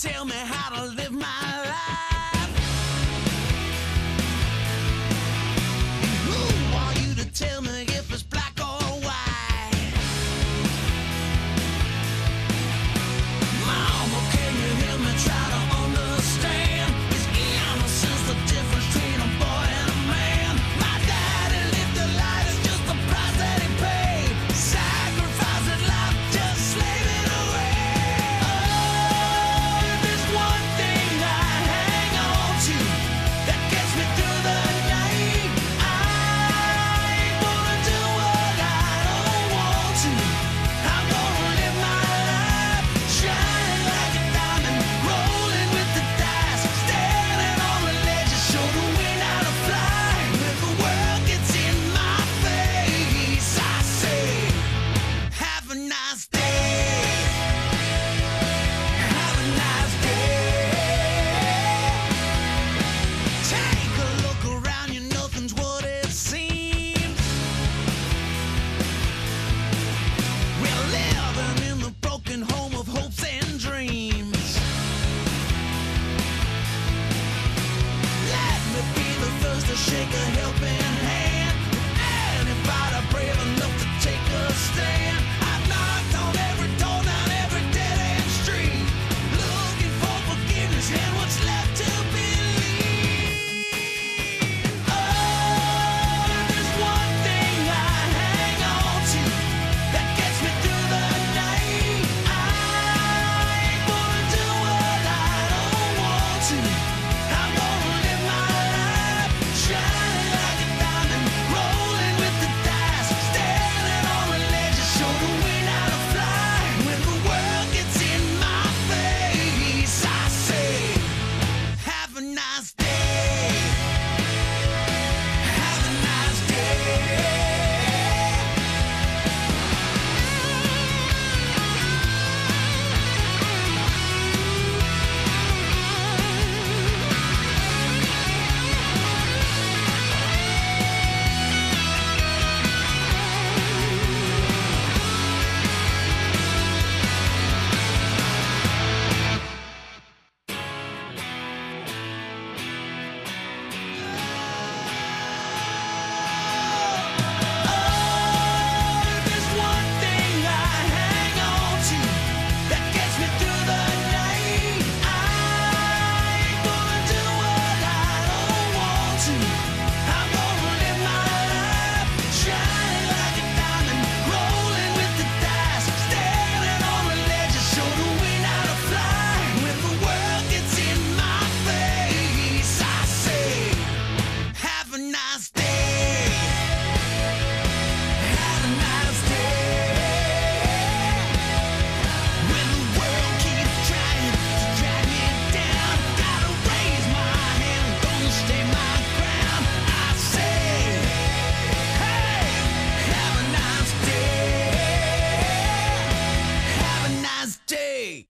tell me how to live. shake a helping hand. Anybody brave enough to take a stand.